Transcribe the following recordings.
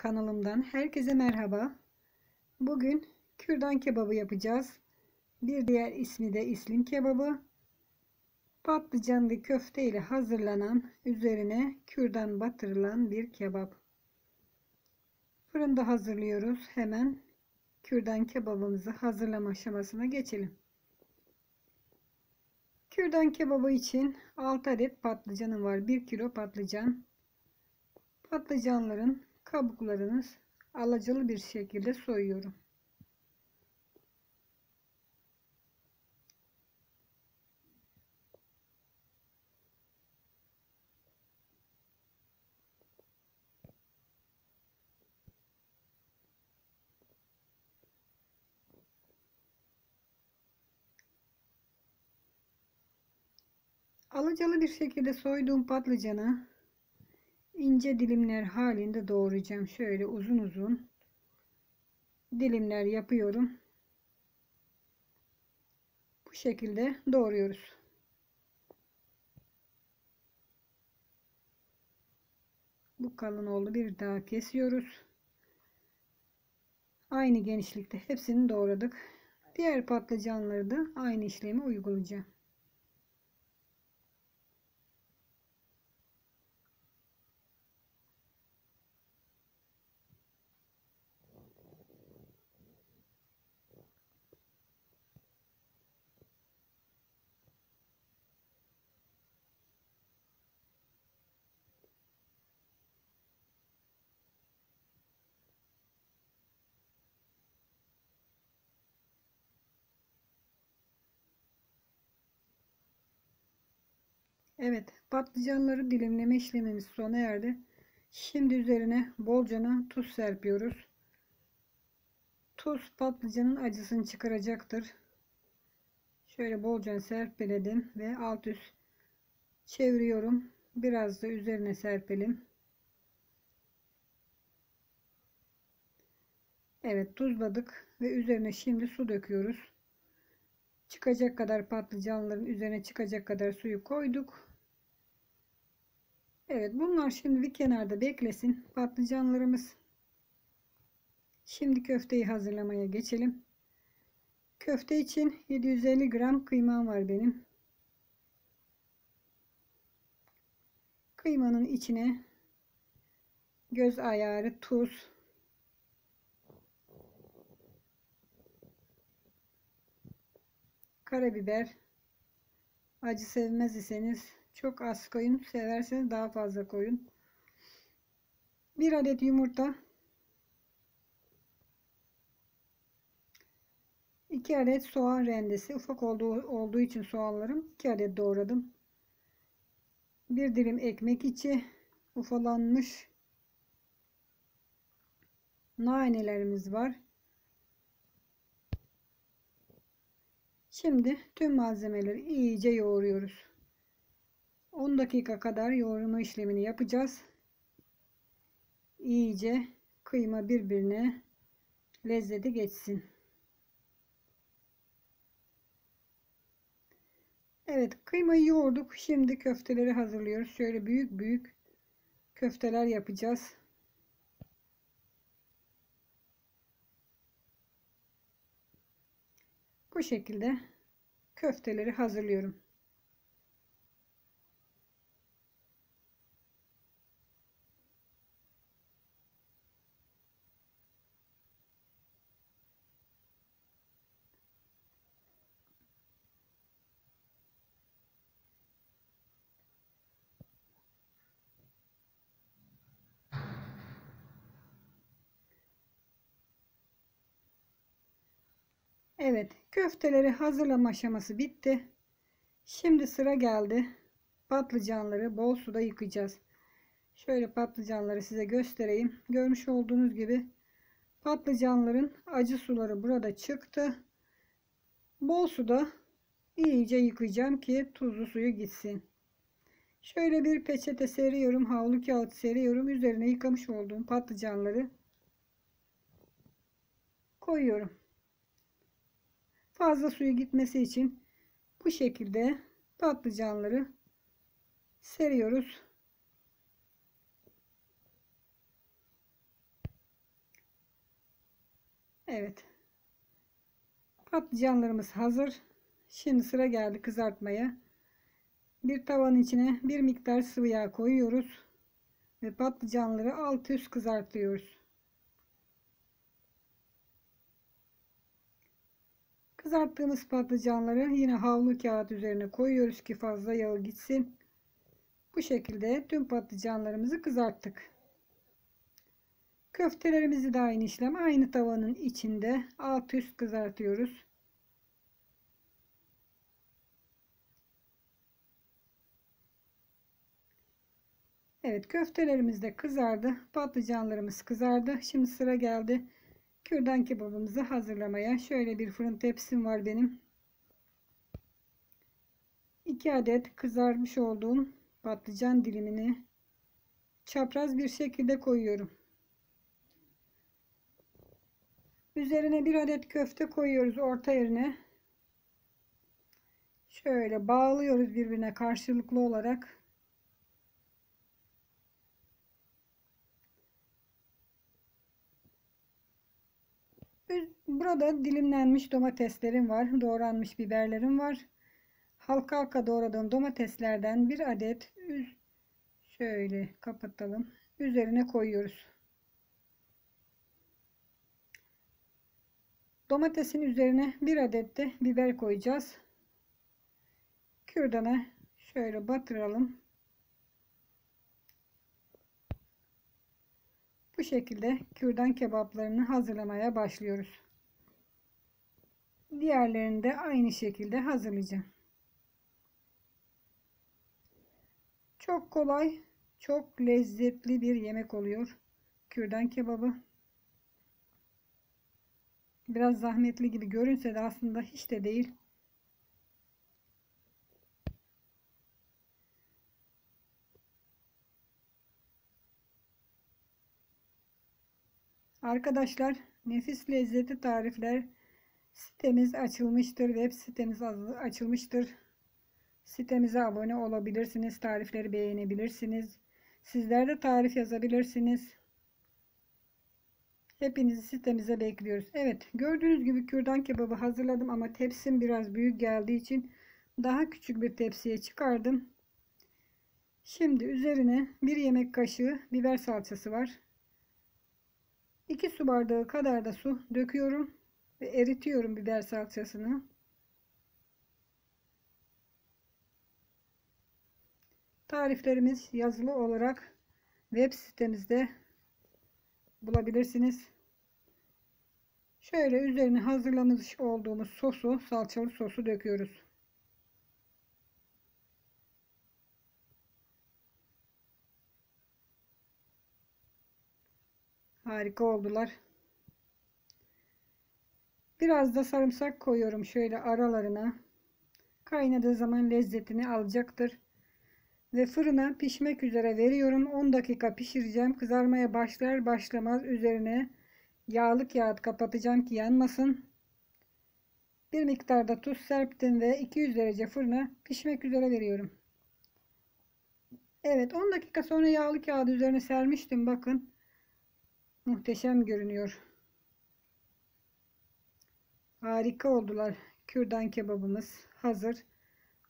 kanalımdan herkese merhaba. Bugün kürdan kebabı yapacağız. Bir diğer ismi de islim kebabı. Patlıcan ve köfte ile hazırlanan, üzerine kürdan batırılan bir kebap. Fırında hazırlıyoruz. Hemen kürdan kebabımızı hazırlama aşamasına geçelim. Kürdan kebabı için 6 adet patlıcanım var. 1 kilo patlıcan. Patlıcanların kabuklarını alacalı bir şekilde soyuyorum. Alacalı bir şekilde soyduğum patlıcanı ince dilimler halinde doğrayacağım. Şöyle uzun uzun dilimler yapıyorum. Bu şekilde doğruyoruz. Bu kalın oldu. Bir daha kesiyoruz. Aynı genişlikte hepsini doğradık. Diğer patlıcanları da aynı işlemi uygulayacağım. Evet patlıcanları dilimleme işlemimiz sona erdi. Şimdi üzerine bolcana tuz serpiyoruz. Tuz patlıcanın acısını çıkaracaktır. Şöyle bolca serpeledim ve alt üst çeviriyorum. Biraz da üzerine serpelim. Evet tuzladık ve üzerine şimdi su döküyoruz. Çıkacak kadar patlıcanların üzerine çıkacak kadar suyu koyduk. Evet bunlar şimdi bir kenarda beklesin. Patlıcanlarımız. Şimdi köfteyi hazırlamaya geçelim. Köfte için 750 gram kıymam var benim. Kıymanın içine göz ayarı tuz, karabiber, acı sevmez iseniz çok az koyun. Severseniz daha fazla koyun. Bir adet yumurta. 2 adet soğan rendesi. Ufak olduğu, olduğu için soğanlarım 2 adet doğradım. Bir dilim ekmek içi ufalanmış nanelerimiz var. Şimdi tüm malzemeleri iyice yoğuruyoruz. 10 dakika kadar yoğurma işlemini yapacağız. İyice kıyma birbirine lezzeti geçsin. Evet kıymayı yoğurduk. Şimdi köfteleri hazırlıyoruz. Şöyle büyük büyük köfteler yapacağız. Bu şekilde köfteleri hazırlıyorum. Evet köfteleri hazırlama aşaması bitti. Şimdi sıra geldi. Patlıcanları bol suda yıkayacağız. Şöyle patlıcanları size göstereyim. Görmüş olduğunuz gibi patlıcanların acı suları burada çıktı. Bol suda iyice yıkayacağım ki tuzlu suyu gitsin. Şöyle bir peçete seriyorum. Havlu kağıt seriyorum. Üzerine yıkamış olduğum patlıcanları koyuyorum. Fazla suyu gitmesi için bu şekilde patlıcanları seriyoruz. Evet. Patlıcanlarımız hazır. Şimdi sıra geldi kızartmaya. Bir tavanın içine bir miktar sıvı yağ koyuyoruz. Ve patlıcanları alt üst kızartıyoruz. Kızarttığımız patlıcanları yine havlu kağıt üzerine koyuyoruz ki fazla yağı gitsin. Bu şekilde tüm patlıcanlarımızı kızarttık. Köftelerimizi de aynı işlem aynı tavanın içinde alt üst kızartıyoruz. Evet köftelerimiz de kızardı. Patlıcanlarımız kızardı. Şimdi sıra geldi. Kürdan kebabımızı hazırlamaya. Şöyle bir fırın tepsim var benim. 2 adet kızarmış olduğum patlıcan dilimini çapraz bir şekilde koyuyorum. Üzerine bir adet köfte koyuyoruz orta yerine. Şöyle bağlıyoruz birbirine karşılıklı olarak. Burada dilimlenmiş domateslerim var. Doğranmış biberlerim var. Halka halka doğradığım domateslerden bir adet şöyle kapatalım. Üzerine koyuyoruz. Domatesin üzerine bir adet de biber koyacağız. Kürdana şöyle batıralım. Bu şekilde kürdan kebaplarını hazırlamaya başlıyoruz. Diğerlerini de aynı şekilde hazırlayacağım. Çok kolay, çok lezzetli bir yemek oluyor. Kürdan kebabı. Biraz zahmetli gibi görünse de aslında hiç de değil. Arkadaşlar nefis lezzetli tarifler sitemiz açılmıştır. Web sitemiz açılmıştır. Sitemize abone olabilirsiniz. Tarifleri beğenebilirsiniz. Sizler de tarif yazabilirsiniz. Hepinizi sitemize bekliyoruz. Evet gördüğünüz gibi kürdan kebabı hazırladım ama tepsim biraz büyük geldiği için daha küçük bir tepsiye çıkardım. Şimdi üzerine bir yemek kaşığı biber salçası var. 2 su bardağı kadar da su döküyorum ve eritiyorum biber salçasını. Tariflerimiz yazılı olarak web sitemizde bulabilirsiniz. Şöyle üzerine hazırlamış olduğumuz sosu, salçalı sosu döküyoruz. Harika oldular. Biraz da sarımsak koyuyorum şöyle aralarına. Kaynadığı zaman lezzetini alacaktır. Ve fırına pişmek üzere veriyorum. 10 dakika pişireceğim. Kızarmaya başlar başlamaz üzerine yağlı kağıt kapatacağım ki yanmasın. Bir miktarda tuz serptim ve 200 derece fırına pişmek üzere veriyorum. Evet 10 dakika sonra yağlı kağıt üzerine sermiştim bakın. Muhteşem görünüyor. Harika oldular. Kürdan kebabımız hazır.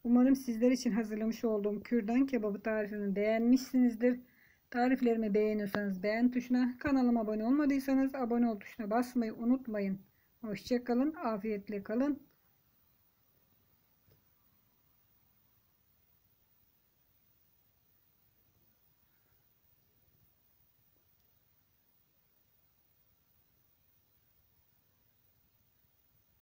Umarım sizler için hazırlamış olduğum kürdan kebabı tarifini beğenmişsinizdir. Tariflerimi beğeniyorsanız beğen tuşuna, kanalıma abone olmadıysanız abone ol tuşuna basmayı unutmayın. Hoşçakalın, afiyetle kalın.